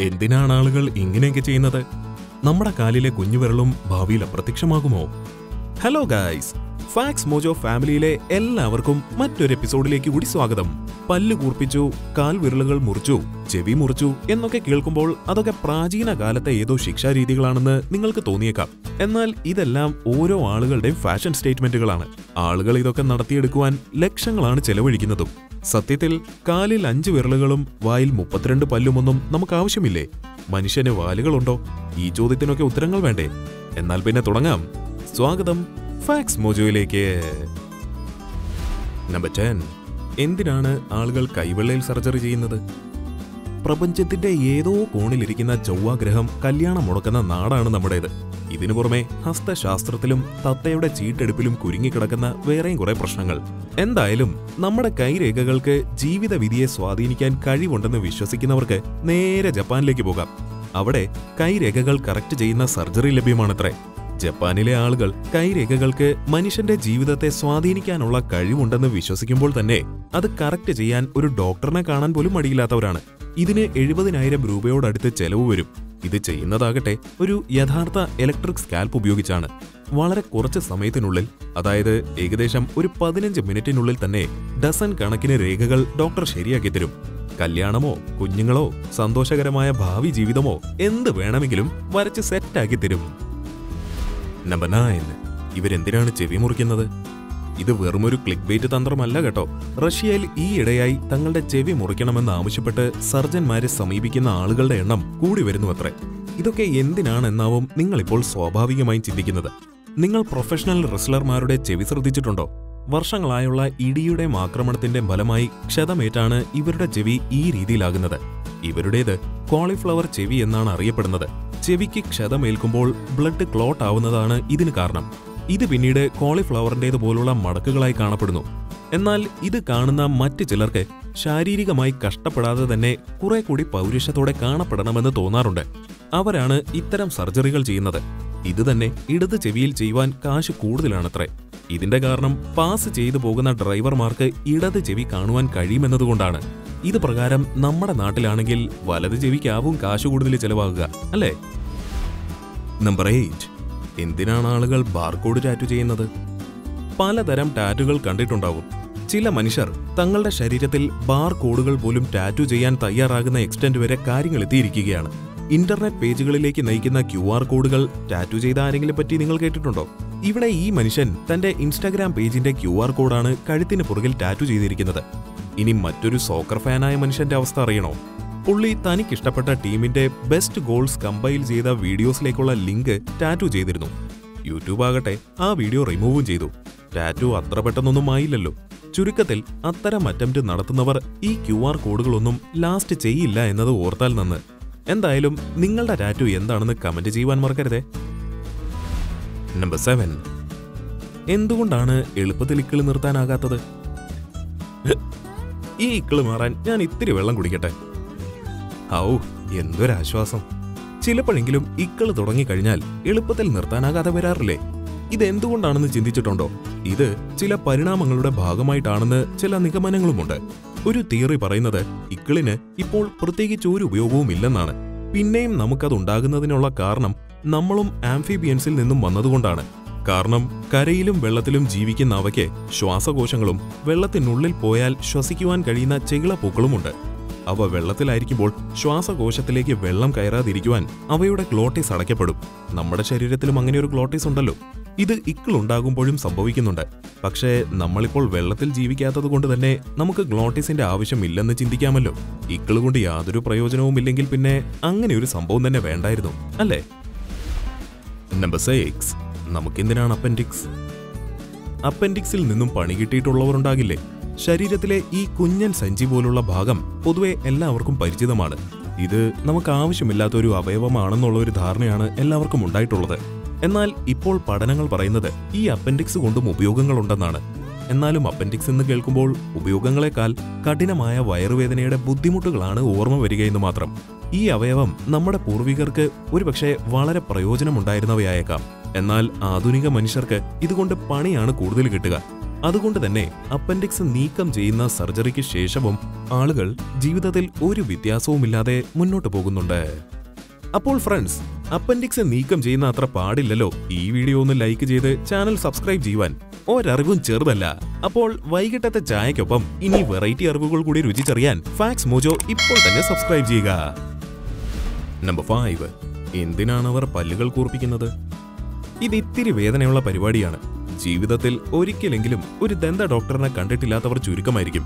എന്തിനാണ് ആളുകൾ ഇങ്ങനെയൊക്കെ ചെയ്യുന്നത്? നമ്മുടെ കാലിലെ കുഞ്ഞുവിരലും ഭാവിയിൽ അപ്രത്യക്ഷമാകുമോ? ഹലോ ഗായ്സ് ഫാക്സ് മോജോ ഫാമിലിയിലെ എല്ലാവർക്കും മറ്റൊരു എപ്പിസോഡിലേക്ക് കൂടി സ്വാഗതം. പല്ലു കൂർപ്പിച്ചു കാൽ വിരലുകൾ മുറിച്ചു ചെവി മുറിച്ചു എന്നൊക്കെ കേൾക്കുമ്പോൾ അതൊക്കെ പ്രാചീന കാലത്തെ ഏതോ ശിക്ഷാരീതികളാണെന്ന് നിങ്ങൾക്ക് തോന്നിയേക്കാം. എന്നാൽ ഇതെല്ലാം ഓരോ ആളുകളുടെയും ഫാഷൻ സ്റ്റേറ്റ്മെന്റുകളാണ് ആളുകൾ ഇതൊക്കെ നടത്തിയെടുക്കുവാൻ ലക്ഷങ്ങളാണ് ചെലവഴിക്കുന്നതും. സത്യത്തിൽ കാലിൽ അഞ്ച് വിരലുകളും വായിൽ മുപ്പത്തിരണ്ട് പല്ലുമൊന്നും നമുക്ക് ആവശ്യമില്ലേ? മനുഷ്യന് വാലുകളുണ്ടോ? ഈ ചോദ്യത്തിനൊക്കെ ഉത്തരങ്ങൾ വേണ്ടേ? എന്നാൽ പിന്നെ തുടങ്ങാം. സ്വാഗതം ഫാക്സ് മോജോയിലേക്ക്. Number ten. എന്തിനാണ് ആളുകൾ കൈവെള്ളയിൽ സർജറി ചെയ്യുന്നത്? പ്രപഞ്ചത്തിന്റെ ഏതോ കോണിലിരിക്കുന്ന ചൊവ്വാഗ്രഹം കല്യാണം മുടക്കുന്ന നാടാണ് നമ്മുടേത്. ഇതിനു പുറമെ ഹസ്തശാസ്ത്രത്തിലും തത്തയുടെ ചീട്ടെടുപ്പിലും കുരുങ്ങിക്കിടക്കുന്ന വേറെയും കുറെ പ്രശ്നങ്ങൾ. എന്തായാലും നമ്മുടെ കൈരേഖകൾക്ക് ജീവിത വിധിയെ സ്വാധീനിക്കാൻ കഴിവുണ്ടെന്ന് വിശ്വസിക്കുന്നവർക്ക് നേരെ ജപ്പാനിലേക്ക് പോകാം. അവിടെ കൈരേഖകൾ കറക്റ്റ് ചെയ്യുന്ന സർജറി ലഭ്യമാണത്രേ. ജപ്പാനിലെ ആളുകൾ കൈരേഖകൾക്ക് മനുഷ്യന്റെ ജീവിതത്തെ സ്വാധീനിക്കാനുള്ള കഴിവുണ്ടെന്ന് വിശ്വസിക്കുമ്പോൾ തന്നെ അത് കറക്റ്റ് ചെയ്യാൻ ഒരു ഡോക്ടറിനെ കാണാൻ പോലും മടിയില്ലാത്തവരാണ്. ഇതിന് എഴുപതിനായിരം രൂപയോടടുത്ത് ചെലവ് വരും. ഇത് ചെയ്യുന്നതാകട്ടെ ഒരു യഥാർത്ഥ ഇലക്ട്രിക് സ്കാൽപ്പ് ഉപയോഗിച്ചാണ്. വളരെ കുറച്ച് സമയത്തിനുള്ളിൽ അതായത് ഏകദേശം ഒരു പതിനഞ്ച് മിനിറ്റിനുള്ളിൽ തന്നെ ഡസൻ കണക്കിന് രേഖകൾ ഡോക്ടർ ശരിയാക്കി തരും. കല്യാണമോ കുഞ്ഞുങ്ങളോ സന്തോഷകരമായ ഭാവി ജീവിതമോ എന്ത് വേണമെങ്കിലും വരച്ച് സെറ്റാക്കി തരും. നമ്പർ നയൻ ഇവരെന്തിനാണ് ചെവി മുറിക്കുന്നത്? ഇത് വെറുമൊരു ക്ലിക്ക് ബേറ്റ് തന്ത്രമല്ല കേട്ടോ. റഷ്യയിൽ ഈയിടെയായി തങ്ങളുടെ ചെവി മുറിക്കണമെന്ന് ആവശ്യപ്പെട്ട് സർജന്മാരെ സമീപിക്കുന്ന ആളുകളുടെ എണ്ണം കൂടി വരുന്നുവത്രേ. ഇതൊക്കെ എന്തിനാണെന്നാവും നിങ്ങളിപ്പോൾ സ്വാഭാവികമായും ചിന്തിക്കുന്നത്. നിങ്ങൾ പ്രൊഫഷണൽ റെസ്ലർമാരുടെ ചെവി ശ്രദ്ധിച്ചിട്ടുണ്ടോ? വർഷങ്ങളായുള്ള ഇടിയുടെ ആക്രമണത്തിന്റെ ഫലമായി ക്ഷതമേറ്റാണ് ഇവരുടെ ചെവി ഈ രീതിയിലാകുന്നത്. ഇവരുടേത് കോളിഫ്ലവർ ചെവി എന്നാണ് അറിയപ്പെടുന്നത്. ചെവിക്ക് ക്ഷതമേൽക്കുമ്പോൾ ബ്ലഡ് ക്ലോട്ട് ആവുന്നതാണ് ഇതിന് കാരണം. ഇത് പിന്നീട് കോളിഫ്ലവറിന്റേത് പോലുള്ള മടക്കുകളായി കാണപ്പെടുന്നു. എന്നാൽ ഇത് കാണുന്ന മറ്റു ചിലർക്ക് ശാരീരികമായി കഷ്ടപ്പെടാതെ തന്നെ കുറെ കൂടി പൗരുഷത്തോടെ കാണപ്പെടണമെന്ന് തോന്നാറുണ്ട്. അവരാണ് ഇത്തരം സർജറികൾ ചെയ്യുന്നത്. ഇത് തന്നെ ഇടത് ചെവിയിൽ ചെയ്യുവാൻ കാശ് കൂടുതലാണത്രേ. ഇതിന്റെ കാരണം പാസ് ചെയ്തു പോകുന്ന ഡ്രൈവർമാർക്ക് ഇടത് ചെവി കാണുവാൻ കഴിയുമെന്നതുകൊണ്ടാണ്. ഇത് പ്രകാരം നമ്മുടെ നാട്ടിലാണെങ്കിൽ വലത് ചെവിക്കാവും കാശ് കൂടുതൽ ചെലവാകുക അല്ലേ? Number eight. എന്തിനാണ് ആളുകൾ ബാർകോഡ് ടാറ്റു ചെയ്യുന്നത്? പലതരം ടാറ്റുകൾ കണ്ടിട്ടുണ്ടാവും. ചില മനുഷ്യർ തങ്ങളുടെ ശരീരത്തിൽ ബാർ കോഡുകൾ പോലും ടാറ്റു ചെയ്യാൻ തയ്യാറാകുന്ന എക്സ്റ്റന്റ് വരെ കാര്യങ്ങൾ എത്തിയിരിക്കുകയാണ്. ഇന്റർനെറ്റ് പേജുകളിലേക്ക് നയിക്കുന്ന ക്യു ആർ കോഡുകൾ ടാറ്റു ചെയ്ത ആരെങ്കിലും പറ്റി നിങ്ങൾ കേട്ടിട്ടുണ്ടോ? ഇവിടെ ഈ മനുഷ്യൻ തന്റെ ഇൻസ്റ്റാഗ്രാം പേജിന്റെ ക്യു ആർ കോഡാണ് കഴുത്തിന് പുറകിൽ ടാറ്റു ചെയ്തിരിക്കുന്നത്. ഇനി മറ്റൊരു സോക്കർ ഫാനായ മനുഷ്യന്റെ അവസ്ഥ അറിയണോ? പുള്ളി തനിക്കിഷ്ടപ്പെട്ട ടീമിന്റെ ബെസ്റ്റ് ഗോൾസ് കമ്പൈൽ ചെയ്ത വീഡിയോസിലേക്കുള്ള ലിങ്ക് ടാറ്റു ചെയ്തിരുന്നു. യൂട്യൂബ് ആകട്ടെ ആ വീഡിയോ റിമൂവും ചെയ്തു. ടാറ്റു അത്ര പെട്ടെന്നൊന്നും ആയില്ലല്ലോ. ചുരുക്കത്തിൽ അത്തരം അറ്റംപ്റ്റ് നടത്തുന്നവർ ഈ ക്യു ആർ കോഡുകളൊന്നും ലാസ്റ്റ് ചെയ്യില്ല എന്നത് ഓർത്താൽ നന്ന്. എന്തായാലും നിങ്ങളുടെ ടാറ്റു എന്താണെന്ന് കമന്റ് ചെയ്യുവാൻ മറക്കരുതേ. നമ്പർ സെവൻ എന്തുകൊണ്ടാണ് എളുപ്പത്തിൽ ഇക്കിളി നിർത്താനാകാത്തത്? ഈ ഇക്കിൾ മാറാൻ ഞാൻ ഇത്തിരി വെള്ളം കുടിക്കട്ടെ. ഔ എന്തൊരാശ്വാസം. ചിലപ്പോഴെങ്കിലും ഇക്കൾ തുടങ്ങിക്കഴിഞ്ഞാൽ എളുപ്പത്തിൽ നിർത്താനാകാതെ വരാറില്ലേ? ഇതെന്തുകൊണ്ടാണെന്ന് ചിന്തിച്ചിട്ടുണ്ടോ? ഇത് ചില പരിണാമങ്ങളുടെ ഭാഗമായിട്ടാണെന്ന് ചില നിഗമനങ്ങളുമുണ്ട്. ഒരു തിയറി പറയുന്നത് ഇക്കിളിന് ഇപ്പോൾ പ്രത്യേകിച്ച് ഒരു ഉപയോഗവും ഇല്ലെന്നാണ്. പിന്നെയും നമുക്കതുണ്ടാകുന്നതിനുള്ള കാരണം നമ്മളും ആംഫിബിയൻസിൽ നിന്നും വന്നതുകൊണ്ടാണ്. കാരണം കരയിലും വെള്ളത്തിലും ജീവിക്കുന്ന അവയ്ക്ക് ശ്വാസകോശങ്ങളും വെള്ളത്തിനുള്ളിൽ പോയാൽ ശ്വസിക്കുവാൻ കഴിയുന്ന ചെകിളപ്പൂക്കളുമുണ്ട്. അവ വെള്ളത്തിലായിരിക്കുമ്പോൾ ശ്വാസകോശത്തിലേക്ക് വെള്ളം കയറാതിരിക്കുവാൻ അവയുടെ ക്ലോട്ടീസ് അടയ്ക്കപ്പെടും. നമ്മുടെ ശരീരത്തിലും അങ്ങനെ ഒരു ക്ലോട്ടീസ് ഉണ്ടല്ലോ. ഇത് ഇക്കിളുണ്ടാകുമ്പോഴും സംഭവിക്കുന്നുണ്ട്. പക്ഷേ നമ്മളിപ്പോൾ വെള്ളത്തിൽ ജീവിക്കാത്തത് കൊണ്ട് തന്നെ നമുക്ക് ഗ്ലോട്ടീസിന്റെ ആവശ്യമില്ലെന്ന് ചിന്തിക്കാമല്ലോ. ഇക്കിൾ കൊണ്ട് യാതൊരു പ്രയോജനവും ഇല്ലെങ്കിൽ പിന്നെ അങ്ങനെ ഒരു സംഭവം തന്നെ വേണ്ടായിരുന്നു അല്ലേ? നമ്പർ സിക്സ് നമുക്കെന്തിനാണ് അപ്പൻഡിക്സ് അപ്പൻഡിക്സിൽ നിന്നും പണി കിട്ടിയിട്ടുള്ളവർ ഉണ്ടാകില്ലേ? ശരീരത്തിലെ ഈ കുഞ്ഞൻ സഞ്ചി പോലുള്ള ഭാഗം പൊതുവെ എല്ലാവർക്കും പരിചിതമാണ്. ഇത് നമുക്ക് ആവശ്യമില്ലാത്ത ഒരു അവയവമാണെന്നുള്ള ഒരു ധാരണയാണ് എല്ലാവർക്കും ഉണ്ടായിട്ടുള്ളത്. എന്നാൽ ഇപ്പോൾ പഠനങ്ങൾ പറയുന്നത് ഈ അപ്പൻഡിക്സ് കൊണ്ടും ഉപയോഗങ്ങളുണ്ടെന്നാണ്. എന്നാലും അപ്പൻഡിക്സ് എന്ന് കേൾക്കുമ്പോൾ ഉപയോഗങ്ങളെക്കാൾ കഠിനമായ വയറുവേദനയുടെ ബുദ്ധിമുട്ടുകളാണ് ഓർമ്മ വരികയെന്ന് മാത്രം. ഈ അവയവം നമ്മുടെ പൂർവികർക്ക് ഒരുപക്ഷെ വളരെ പ്രയോജനമുണ്ടായിരുന്നവയായേക്കാം. എന്നാൽ ആധുനിക മനുഷ്യർക്ക് ഇതുകൊണ്ട് പണിയാണ് കൂടുതൽ കിട്ടുക. അതുകൊണ്ട് തന്നെ അപ്പൻഡിക്സ് നീക്കം ചെയ്യുന്ന സർജറിക്ക് ശേഷവും ആളുകൾ ജീവിതത്തിൽ ഒരു വ്യത്യാസവുമില്ലാതെ മുന്നോട്ട് പോകുന്നുണ്ട്. അപ്പോൾ ഫ്രണ്ട്സ് അപ്പൻഡിക്സ് നീക്കം ചെയ്യുന്ന അത്ര പാടില്ലല്ലോ. ഈ വീഡിയോ ഒന്ന് ലൈക്ക് ചെയ്ത് ചാനൽ സബ്സ്ക്രൈബ് ചെയ്യുവാൻ ഒരറിവും ചെറുതല്ല. അപ്പോൾ വൈകിട്ടത്തെ ചായക്കൊപ്പം ഇനി വെറൈറ്റി അറിവുകൾ കൂടി രുചിച്ചറിയാൻ ഫാക്സ് മോജോ ഇപ്പോൾ തന്നെ സബ്സ്ക്രൈബ് ചെയ്യുക. Number five. എന്തിനാണ് അവർ പല്ലുകൾ കൂർപ്പിക്കുന്നത്? ഇത് ഇത്തിരി വേദനയുള്ള പരിപാടിയാണ്. ജീവിതത്തിൽ ഒരിക്കലെങ്കിലും ഒരു ദന്ത ഡോക്ടറിനെ കണ്ടിട്ടില്ലാത്തവർ ചുരുക്കമായിരിക്കും.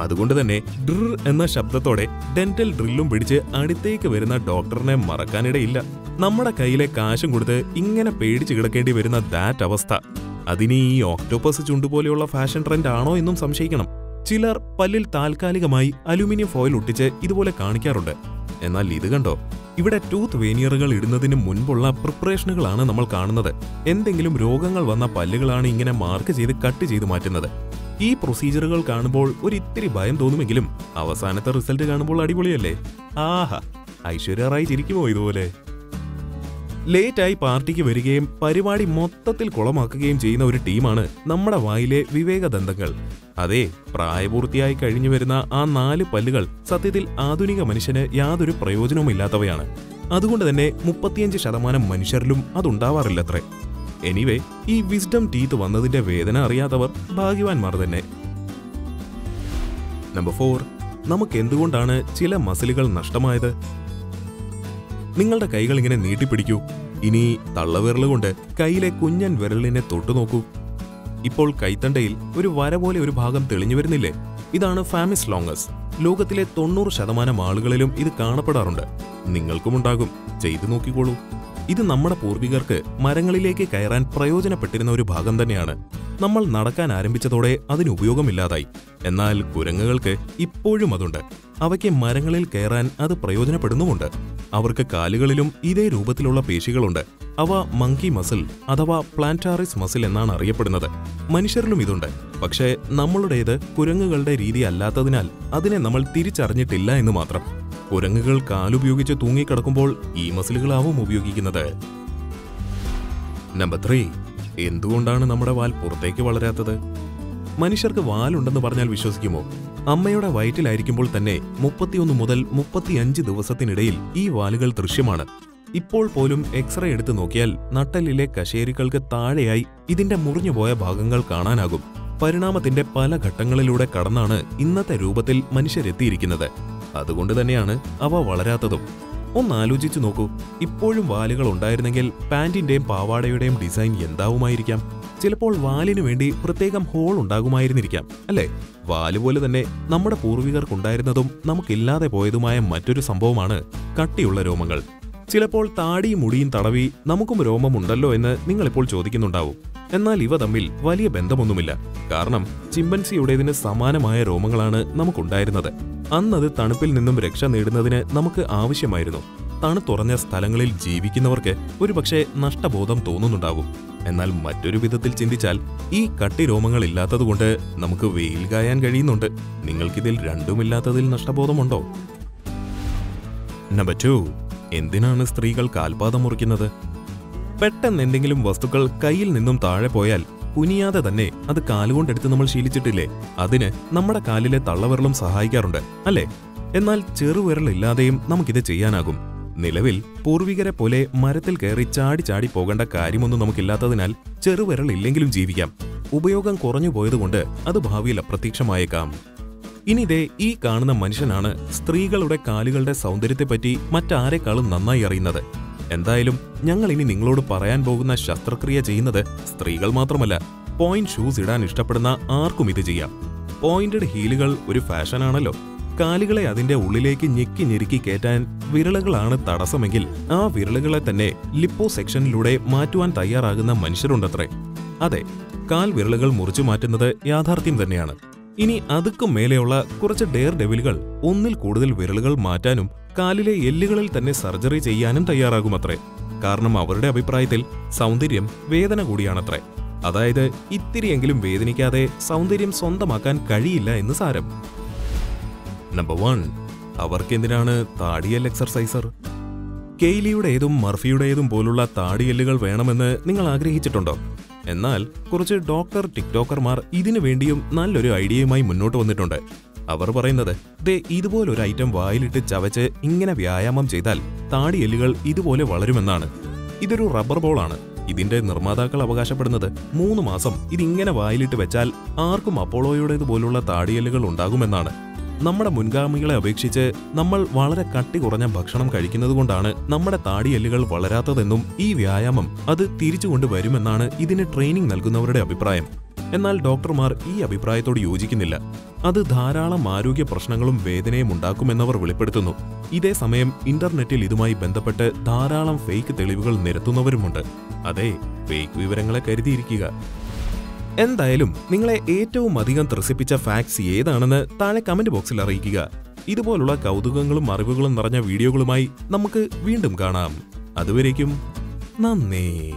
അതുകൊണ്ട് തന്നെ ഡ്രിർ എന്ന ശബ്ദത്തോടെ ഡെന്റൽ ഡ്രില്ലും പിടിച്ച് അടുത്തേക്ക് വരുന്ന ഡോക്ടറിനെ മറക്കാനിടയില്ല. നമ്മുടെ കയ്യിലെ കാശും കൊടുത്ത് ഇങ്ങനെ പേടിച്ച് കിടക്കേണ്ടി വരുന്ന ദാറ്റ് അവസ്ഥ. അതിനെ ഈ ഓക്ടോപ്പസ് ചുണ്ടുപോലെയുള്ള ഫാഷൻ ട്രെൻഡ് ആണോ എന്നും സംശയിക്കണം. ചിലർ പല്ലിൽ താൽക്കാലികമായി അലുമിനിയം ഫോയിൽ ഒട്ടിച്ച് ഇതുപോലെ കാണിക്കാറുണ്ട്. എന്നാൽ ഇത് കണ്ടോ? ഇവിടെ ടൂത്ത് വേനിയറുകൾ ഇടുന്നതിന് മുൻപുള്ള പ്രിപ്പറേഷനുകളാണ് നമ്മൾ കാണുന്നത്. എന്തെങ്കിലും രോഗങ്ങൾ വന്ന പല്ലുകളാണ് ഇങ്ങനെ മാർക്ക് ചെയ്ത് കട്ട് ചെയ്ത് മാറ്റുന്നത്. ഈ പ്രൊസീജിയറുകൾ കാണുമ്പോൾ ഒരു ഇത്തിരി ഭയം തോന്നുമെങ്കിലും അവസാനത്തെ റിസൾട്ട് കാണുമ്പോൾ അടിപൊളിയല്ലേ? ആഹാ ഐശ്വര്യ റായി ചിരിക്കുമോ ഇതുപോലെ? ലേറ്റായി പാർട്ടിക്ക് വരികയും പരിപാടി മൊത്തത്തിൽ കുളമാക്കുകയും ചെയ്യുന്ന ഒരു ടീമാണ് നമ്മുടെ വായിലെ വിവേകദന്തങ്ങൾ. അതെ പ്രായപൂർത്തിയായി കഴിഞ്ഞു വരുന്ന ആ നാല് പല്ലുകൾ സത്യത്തിൽ ആധുനിക മനുഷ്യന് യാതൊരു പ്രയോജനവും ഇല്ലാത്തവയാണ് അതുകൊണ്ട് തന്നെ മുപ്പത്തിയഞ്ച് ശതമാനം മനുഷ്യരിലും അതുണ്ടാവാറില്ലത്രേ. എനിവേ ഈ വിസ്ഡം ടീത്ത് വന്നതിന്റെ വേദന അറിയാത്തവർ ഭാഗ്യവാന്മാർ തന്നെ. നമ്പർ ഫോർ നമുക്ക് എന്തുകൊണ്ടാണ് ചില മസിലുകൾ നഷ്ടമായത്? നിങ്ങളുടെ കൈകൾ ഇങ്ങനെ നീട്ടിപ്പിടിക്കൂ. ഇനി തള്ളവിരലുകൊണ്ട് കയ്യിലെ കുഞ്ഞൻ വിരലിനെ തൊട്ടു നോക്കൂ. ഇപ്പോൾ കൈത്തണ്ടയിൽ ഒരു വര പോലെ ഒരു ഭാഗം തെളിഞ്ഞു വരുന്നില്ലേ? ഇതാണ് ഫാമിസ് ലോങ്ങസ് ലോകത്തിലെ തൊണ്ണൂറ് ശതമാനം ആളുകളിലും ഇത് കാണപ്പെടാറുണ്ട്. നിങ്ങൾക്കുമുണ്ടാകും ചെയ്തു നോക്കിക്കോളൂ. ഇത് നമ്മുടെ പൂർവികർക്ക് മരങ്ങളിലേക്ക് കയറാൻ പ്രയോജനപ്പെട്ടിരുന്ന ഒരു ഭാഗം തന്നെയാണ്. നമ്മൾ നടക്കാൻ ആരംഭിച്ചതോടെ അതിന് ഉപയോഗമില്ലാതായി. എന്നാൽ കുരങ്ങുകൾക്ക് ഇപ്പോഴും അതുണ്ട്. അവയ്ക്ക് മരങ്ങളിൽ കയറാൻ അത് പ്രയോജനപ്പെടുന്നുമുണ്ട്. അവർക്ക് കാലുകളിലും ഇതേ രൂപത്തിലുള്ള പേശികളുണ്ട്. അവ മങ്കി മസിൽ അഥവാ പ്ലാന്റാറിസ് മസിൽ എന്നാണ് അറിയപ്പെടുന്നത്. മനുഷ്യരിലും ഇതുണ്ട്. പക്ഷേ നമ്മളുടേത് കുരങ്ങുകളുടെ രീതി അല്ലാത്തതിനാൽ അതിനെ നമ്മൾ തിരിച്ചറിഞ്ഞിട്ടില്ല എന്ന് മാത്രം. കുരങ്ങുകൾ കാലുപയോഗിച്ച് തൂങ്ങിക്കിടക്കുമ്പോൾ ഈ മസിലുകളാവും ഉപയോഗിക്കുന്നത്. Number three. എന്തുകൊണ്ടാണ് നമ്മുടെ വാൽ പുറത്തേക്ക് വളരാത്തത്? മനുഷ്യർക്ക് വാലുണ്ടെന്ന് പറഞ്ഞാൽ വിശ്വസിക്കുമോ? അമ്മയുടെ വയറ്റിലായിരിക്കുമ്പോൾ തന്നെ മുപ്പത്തിയൊന്ന് മുതൽ മുപ്പത്തിയഞ്ച് ദിവസത്തിനിടയിൽ ഈ വാലുകൾ ദൃശ്യമാണ്. ഇപ്പോൾ പോലും എക്സ്റേ എടുത്തു നോക്കിയാൽ നട്ടലിലെ കശേരികൾക്ക് താഴെയായി ഇതിന്റെ മുറിഞ്ഞുപോയ ഭാഗങ്ങൾ കാണാനാകും. പരിണാമത്തിന്റെ പല ഘട്ടങ്ങളിലൂടെ കടന്നാണ് ഇന്നത്തെ രൂപത്തിൽ മനുഷ്യരെത്തിയിരിക്കുന്നത്. അതുകൊണ്ട് തന്നെയാണ് അവ വളരാത്തതും. ഒന്ന് ആലോചിച്ചു നോക്കൂ ഇപ്പോഴും വാലുകൾ ഉണ്ടായിരുന്നെങ്കിൽ പാന്റിന്റെയും പാവാടയുടെയും ഡിസൈൻ എന്താവുമായിരിക്കാം? ചിലപ്പോൾ വാലിനു വേണ്ടി പ്രത്യേകം ഹോൾ ഉണ്ടാകുമായിരുന്നിരിക്കാം അല്ലേ? വാൽ പോലെ തന്നെ നമ്മുടെ പൂർവികർക്കുണ്ടായിരുന്നതും നമുക്കില്ലാതെ പോയതുമായ മറ്റൊരു സംഭവമാണ് കട്ടിയുള്ള രോമങ്ങൾ. ചിലപ്പോൾ താടിയും മുടിയും തടവി നമുക്കും രോമം ഉണ്ടല്ലോ എന്ന് നിങ്ങളിപ്പോൾ ചോദിക്കുന്നുണ്ടാവും. എന്നാൽ ഇവ തമ്മിൽ വലിയ ബന്ധമൊന്നുമില്ല. കാരണം ചിമ്പൻസിയുടേതിന് സമാനമായ രോമങ്ങളാണ് നമുക്കുണ്ടായിരുന്നത്. അന്നത് തണുപ്പിൽ നിന്നും രക്ഷ നേടുന്നതിന് നമുക്ക് ആവശ്യമായിരുന്നു. തണുത്തുറഞ്ഞ സ്ഥലങ്ങളിൽ ജീവിക്കുന്നവർക്ക് ഒരുപക്ഷെ നഷ്ടബോധം തോന്നുന്നുണ്ടാവും. എന്നാൽ മറ്റൊരു വിധത്തിൽ ചിന്തിച്ചാൽ ഈ കട്ടി രോമങ്ങൾ ഇല്ലാത്തതുകൊണ്ട് നമുക്ക് വെയിൽ കായാൻ കഴിയുന്നുണ്ട്. നിങ്ങൾക്കിതിൽ രണ്ടുമില്ലാത്തതിൽ നഷ്ടബോധമുണ്ടോ? നമ്പർ ടു എന്തിനാണ് സ്ത്രീകൾ കാൽപാദം മുറിക്കുന്നത്? പെട്ടെന്ന് എന്തെങ്കിലും വസ്തുക്കൾ കയ്യിൽ നിന്നും താഴെ പോയാൽ കുനിയാതെ തന്നെ അത് കാലുകൊണ്ടെടുത്ത് നമ്മൾ ശീലിച്ചിട്ടില്ലേ? അതിന് നമ്മുടെ കാലിലെ തള്ളവിരലും സഹായിക്കാറുണ്ട് അല്ലേ? എന്നാൽ ചെറുവിരലില്ലാതെയും നമുക്കിത് ചെയ്യാനാകും. നിലവിൽ പൂർവികരെ പോലെ മരത്തിൽ കയറി ചാടി ചാടി പോകേണ്ട കാര്യമൊന്നും നമുക്കില്ലാത്തതിനാൽ ചെറുവിരൽ ഇല്ലെങ്കിലും ജീവിക്കാം. ഉപയോഗം കുറഞ്ഞു പോയതുകൊണ്ട് അത് ഭാവിയിൽ അപ്രത്യക്ഷമായേക്കാം. ഇനി ദേ ഈ കാണുന്ന മനുഷ്യനാണ് സ്ത്രീകളുടെ കാലുകളുടെ സൗന്ദര്യത്തെപ്പറ്റി മറ്റാരെക്കാളും നന്നായി അറിയുന്നത്. എന്തായാലും ഞങ്ങൾ ഇനി നിങ്ങളോട് പറയാൻ പോകുന്ന ശസ്ത്രക്രിയ ചെയ്യുന്നത് സ്ത്രീകൾ മാത്രമല്ല പോയിന്റ് ഷൂസ് ഇടാൻ ഇഷ്ടപ്പെടുന്ന ആർക്കും ഇത് ചെയ്യാം. പോയിന്റഡ് ഹീലുകൾ ഒരു ഫാഷനാണല്ലോ കാലുകളെ അതിന്റെ ഉള്ളിലേക്ക് ഞെക്കി ഞെരുക്കി കയറ്റാൻ വിരളുകളാണ് തടസ്സമെങ്കിൽ ആ വിരളുകളെ തന്നെ ലിപ്പോ സെക്ഷനിലൂടെ മാറ്റുവാൻ തയ്യാറാകുന്ന മനുഷ്യരുണ്ടത്രേ. അതെ കാൽ വിരളുകൾ മുറിച്ചു മാറ്റുന്നത് യാഥാർത്ഥ്യം തന്നെയാണ്. ഇനി അതുക്കും മേലെയുള്ള കുറച്ച് ഡെയർ ഡെവിലുകൾ ഒന്നിൽ കൂടുതൽ വിരലുകൾ മാറ്റാനും കാലിലെ എല്ലുകളിൽ തന്നെ സർജറി ചെയ്യാനും തയ്യാറാകുമത്രേ. കാരണം അവരുടെ അഭിപ്രായത്തിൽ സൗന്ദര്യം വേദന കൂടിയാണത്രേ. അതായത് ഇത്തിരിയെങ്കിലും വേദനിക്കാതെ സൗന്ദര്യം സ്വന്തമാക്കാൻ കഴിയില്ല എന്ന് സാരം. നമ്പർ വൺ അവർക്കെന്തിനാണ് താടിയൽ എക്സർസൈസർ കെയ്ലിയുടേതും മർഫിയുടേതും പോലുള്ള താടിയല്ലുകൾ വേണമെന്ന് നിങ്ങൾ ആഗ്രഹിച്ചിട്ടുണ്ടോ? എന്നാൽ കുറച്ച് ഡോക്ടർ ടിക്ടോക്കർമാർ ഇതിനു വേണ്ടിയും നല്ലൊരു ഐഡിയയുമായി മുന്നോട്ട് വന്നിട്ടുണ്ട്. അവർ പറയുന്നത് ദേ ഇതുപോലൊരു ഐറ്റം വായിലിട്ട് ചവച്ച് ഇങ്ങനെ വ്യായാമം ചെയ്താൽ താടിയെല്ലുകൾ ഇതുപോലെ വളരുമെന്നാണ്. ഇതൊരു റബ്ബർ ബോളാണ്. ഇതിന്റെ നിർമ്മാതാക്കൾ അവകാശപ്പെടുന്നത് മൂന്ന് മാസം ഇതിങ്ങനെ വായിലിട്ട് വെച്ചാൽ ആർക്കും അപ്പോളോയുടേതുപോലുള്ള താടിയെല്ലുകൾ ഉണ്ടാകുമെന്നാണ്. നമ്മുടെ മുൻഗാമികളെ അപേക്ഷിച്ച് നമ്മൾ വളരെ കട്ടി കുറഞ്ഞ ഭക്ഷണം കഴിക്കുന്നതുകൊണ്ടാണ് നമ്മുടെ താടിയെല്ലുകൾ വളരാത്തതെന്നും ഈ വ്യായാമം അത് തിരിച്ചുകൊണ്ട് വരുമെന്നാണ് ഇതിന് ട്രെയിനിങ് നൽകുന്നവരുടെ അഭിപ്രായം. എന്നാൽ ഡോക്ടർമാർ ഈ അഭിപ്രായത്തോട് യോജിക്കുന്നില്ല. അത് ധാരാളം ആരോഗ്യ പ്രശ്നങ്ങളും വേദനയും ഉണ്ടാക്കുമെന്നവർ വെളിപ്പെടുത്തുന്നു. ഇതേ സമയം ഇന്റർനെറ്റിൽ ഇതുമായി ബന്ധപ്പെട്ട് ധാരാളം ഫേക്ക് തെളിവുകൾ നിരത്തുന്നവരുമുണ്ട്. അതെ ഫേക്ക് വിവരങ്ങളെ കരുതിയിരിക്കുക. എന്തായാലും നിങ്ങളെ ഏറ്റവും അധികം ത്രസിപ്പിച്ച ഫാക്ട്സ് ഏതാണെന്ന് താഴെ കമന്റ് ബോക്സിൽ അറിയിക്കുക. ഇതുപോലുള്ള കൗതുകങ്ങളും അറിവുകളും നിറഞ്ഞ വീഡിയോകളുമായി നമുക്ക് വീണ്ടും കാണാം. അതുവരേക്കും നന്ദി.